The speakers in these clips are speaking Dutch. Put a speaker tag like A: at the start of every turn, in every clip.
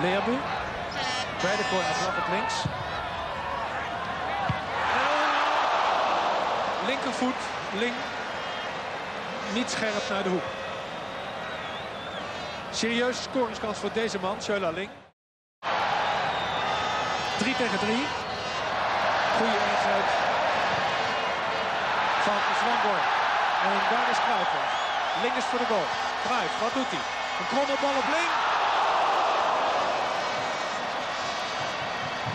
A: Leerbu. Bij de corner vanaf het links. Linkervoet, link. Niet scherp naar de hoek. Serieuze scoringskans voor deze man, Sjöla Ling. 3 tegen 3. Goede ingreep van Zwanborg. En daar is Cruijff. Ling is voor de goal. Cruijff, wat doet hij? Een kromme bal op Ling.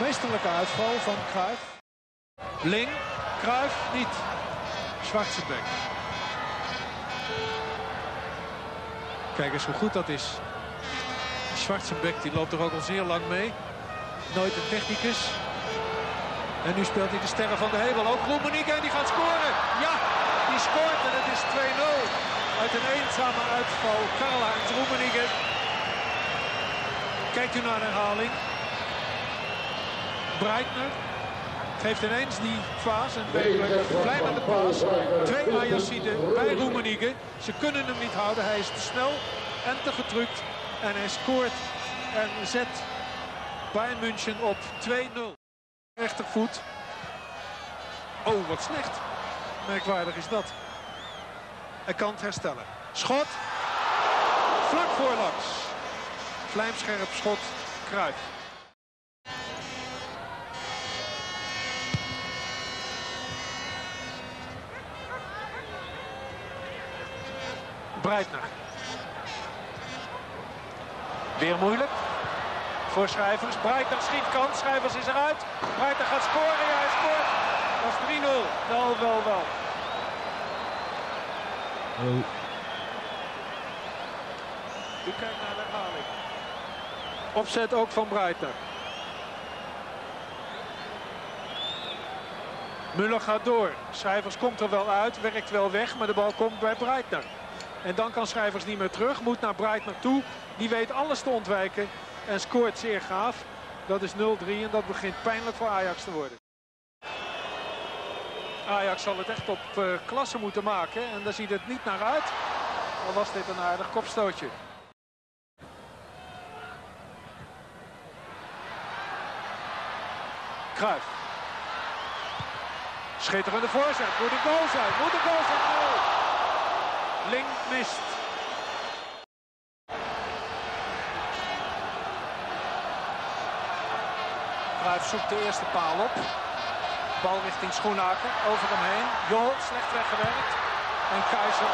A: Meesterlijke uitval van Cruijff. Ling, Cruijff niet. Schwarzenbeck. Kijk eens hoe goed dat is. Schwarzenbeck die loopt er ook al zeer lang mee. Nooit een technicus. En nu speelt hij de sterren van de hemel. Ook Roemenieke en die gaat scoren. Ja, die scoort en het is 2-0. Uit een eenzame uitval. Karl-Heinz Roemenieke. Kijkt u naar de herhaling. Breitner geeft ineens die Vaas en werkelijk klein aan de paas. Twee Ajaxiden bij Roemenieke. Ze kunnen hem niet houden. Hij is te snel en te gedrukt. En hij scoort en zet Bayern München op 2-0. Rechtervoet. Oh, wat slecht. Merkwaardig is dat. Hij kan het herstellen. Schot. Vlak voorlangs. Vlijmscherp schot. Kruif. Breitner. Weer moeilijk. Voor Schrijvers. Breitner schiet kans. Schrijvers is eruit. Breitner gaat scoren. Ja, hij scoort. Dat is 3-0. Wel, wel, wel.
B: Oh.
A: U kijkt naar de herhaling. Opzet ook van Breitner. Muller gaat door. Schrijvers komt er wel uit, werkt wel weg, maar de bal komt bij Breitner. En dan kan Schrijvers niet meer terug, moet naar Breitner toe. Die weet alles te ontwijken en scoort zeer gaaf. Dat is 0-3 en dat begint pijnlijk voor Ajax te worden. Ajax zal het echt op uh, klasse moeten maken en daar ziet het niet naar uit. Al was dit een aardig kopstootje. Kruif. Schitterende voorzet. Moet een goal zijn. Moet een goal zijn. Oh. Link mist. Kruif zoekt de eerste paal op. Bal richting Schoenaker. Over hem heen. Jol slecht weggewerkt. En Keizer.